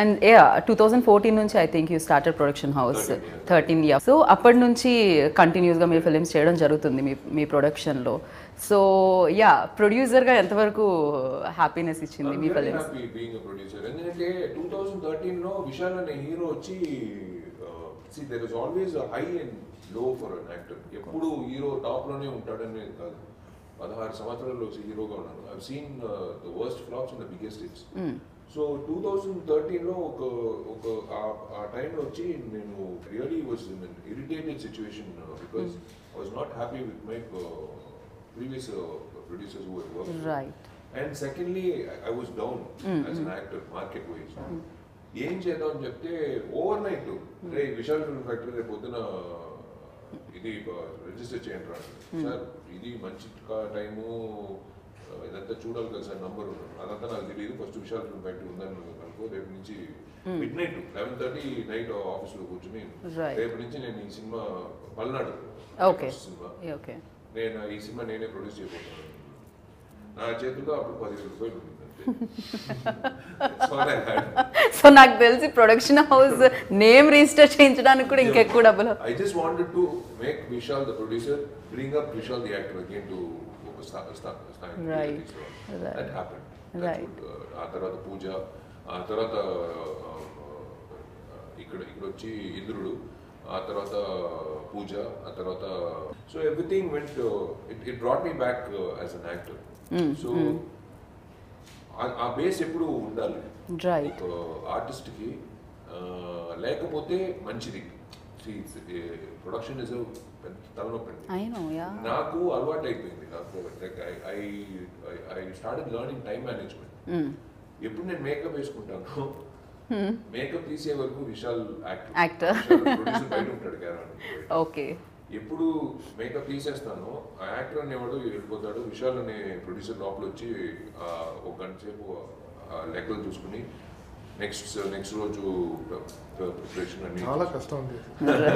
And two thousand fourteen నుంచి I think you started production house thirteen year so అప్పటి నుంచి కంటిన్యూస్గా మీరు ఫిలిమ్స్ చేయడం జరుగుతుంది మీ మీ ప్రొడక్షన్లో సో యా ప్రొడ్యూసర్గా ఎంతవరకు హ్యాపీనెస్ ఇచ్చింది మీ ఫిలిమ్స్ హ్యాపీ బీయింగ్ ప్రొడ్యూసర్ ఎందుకంటే టూ థౌజండ్ థర్టీన్లో విశాల్ అనే హీరో వచ్చి see there is always high and low for an actor ఎప్పుడు హీరో టాప్లోనే ఉంటాడని కాదు. పదహారు సంవత్సరాలు హీరోగా ఉన్నాను I seen the worst flops in the biggest hits so two thousand థర్టీన్లో ఒక ఒక ఆ- టైంలో వచ్చి నేను really was irritated situation because I was not happy with my previous producers work right and secondly I was down as an actor market wise ఏం చేద్దాం అని చెప్తే ఓవర్ నైట్ రే విశాల్ ఫిల్మ్ ఫ్యాక్టరీ రేపు పొద్దున ఇది రిజిస్టర్ చేయండి రా. సార్ ఇది మంచి టైము ఇదంతా చూడాలి కదా సార్ నంబర్ అదంతా నాకు తెలియదు ఫస్ట్ ఫిల్మ్ ఫ్యాక్టరీ ఉందని అనుకో రేపు నుంచి midnight eleven thirty night ఆఫీస్లో కూర్చుని. రేపు నుంచి నేను ఈ సినిమా పల్నాడు సినిమా. నేను ఈ సినిమా నేనే ప్రొడ్యూస్ చేయబోతున్నాను. నా చేతిలో అప్పుడు పదివేల రూపాయలు ఉంది అంతే. సో నాకు తెలిసి ప్రొడక్షన్ హౌస్ నేమ్ రిజిస్టర్ చేయించడానికి కూడా ఇంకెక్కువ డబ్బులు I just wanted to make Vishal the producer, bring up Vishal the actor again to ఒక స్థా- స్థా- స్థాయికి Right. తీసుకురావాలి. Right. That happened. That's Right. good. Uh, ఆ తర్వాత పూజ ఆ తర్వాత uh, ఇక్కడ ఇక్కడ వచ్చి ఇంద్రుడు ఆ తర్వాత పూజ ఆ తర్వాత so everything went it it brought me back as an actor so ఆ బేస్ ఎప్పుడు ఉండాలి. రైట్ ఒక ఆర్టిస్ట్కి ఆ, లేకపోతే మంచిది. ప్రొడక్షన్ ఇస్ పెద్ద తలనొప్పి నాకు అలవాటు అయిపోయింది నాకు I I started learning time management ఎప్పుడు నేను మేకప్ వేసుకుంటాను మేకప్ తీసే వరకు విశాల్. ప్రొడ్యూసర్ బయట ఉంటాడు కదా ఓకే ఎప్పుడు మేకప్ తీసేస్తాను ఆ యాక్టర్ అనేవాడు వెళ్ళిపోతాడు. విశాల్ అనే ప్రొడ్యూసర్ లోపల వచ్చి ఒక గంట సేపు లెక్కలు చూసుకుని నెక్స్ట్ నెక్స్ట్ రోజు ప్రిపరేషన్ చాలా కష్టం అండి. చాలా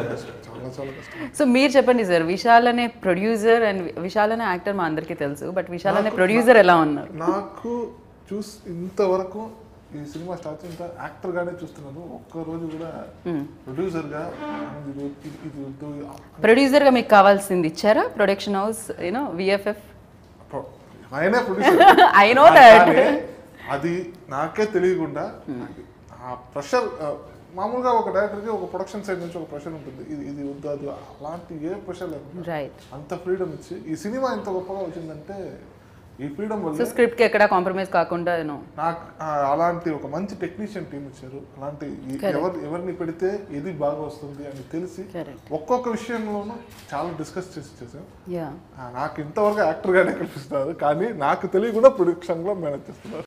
చాలా కష్టం. సో మీరు చెప్పండి సార్ విశాల్ అనే ప్రొడ్యూసర్ అండ్ విశాల్ అనే యాక్టర్ మా అందరికీ తెలుసు బట్ విశాల్ అనే ప్రొడ్యూసర్ ఎలా ఉన్నారు? నాకు చూస్ ఇంతవరకు ఈ సినిమా స్టార్ట్ ఇంత యాక్టర్ గానే చూస్తున్నాను. ఒక్క రోజు కూడా ప్రొడ్యూసర్గా ప్రొడ్యూసర్గా మీకు కావాల్సింది ఇచ్చారా? ప్రొడక్షన్ హౌస్ యూనో విఎఫ్ఎఫ్ ఆయనే ప్రొడ్యూసర్ I know that. అది నాకే తెలియకుండా ఆ ప్రెషర్ మామూలుగా ఒక డైరెక్టర్కి ఒక ప్రొడక్షన్ సైడ్ నుంచి ఒక ప్రెషర్ ఉంటుంది. ఇది ఇది వద్దు అది అలాంటి ఏ ప్రెషర్ లేకుండా అంత ఫ్రీడమ్ ఇచ్చి ఈ సినిమా ఇంత గొప్పగా వచ్చిందంటే ఈ ఫ్రీడమ్ సో వల్ల స్క్రిప్ట్కి ఎక్కడ కాంప్రమైజ్ కాకుండా నాకు అలాంటి ఒక మంచి టెక్నీషియన్ టీం ఇచ్చారు. అలాంటి ఎవరు ఎవరిని పెడితే ఏది బాగా వస్తుంది అని తెలిసి. ఒక్కొక్క విషయంలోనూ చాలా డిస్కస్ చేసి చేసాం నాకు ఇంతవరకు యాక్టర్ గానే కనిపిస్తున్నారు. కానీ నాకు తెలియకుండా ప్రొడక్షన్లో మేనేజ్ చేస్తున్నారు.